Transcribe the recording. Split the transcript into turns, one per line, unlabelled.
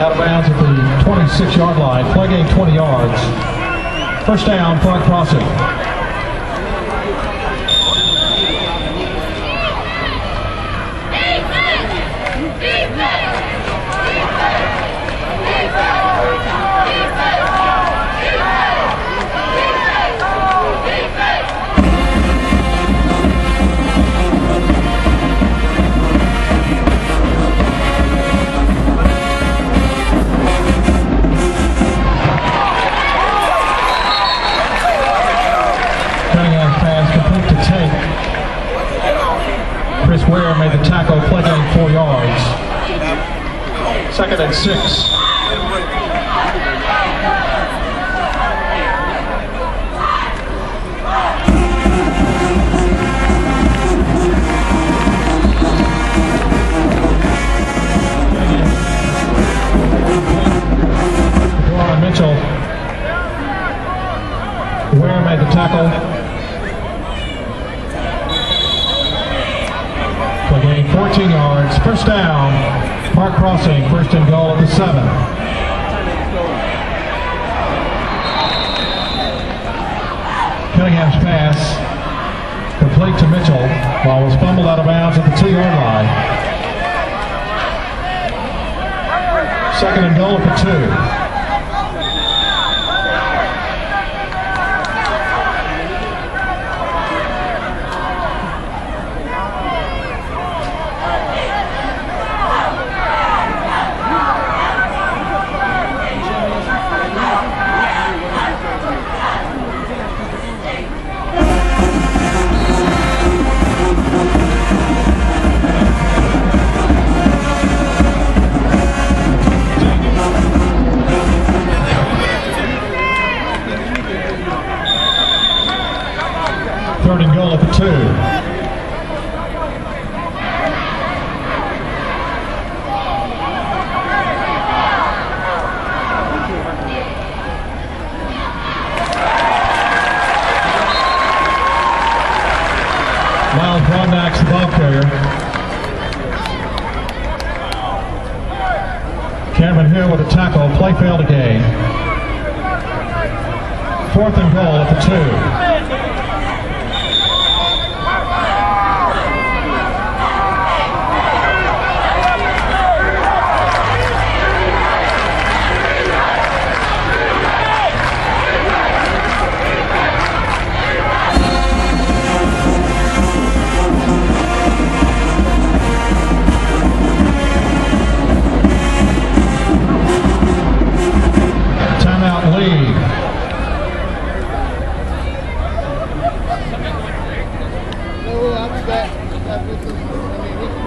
out of bounds at the 26-yard line. Play gain 20 yards. First down, Park Crossing. Chris made the tackle, play gain four yards. Second and six. First down. Park Crossing. First and goal at the seven. Cunningham's pass complete to Mitchell while was fumbled out of bounds at the two-yard line. Second and goal for two. Third and goal at the two. Miles Brondak's the ball carrier. Cameron Hill with a tackle, play failed again. Fourth and goal at the two. Tebrik ederim.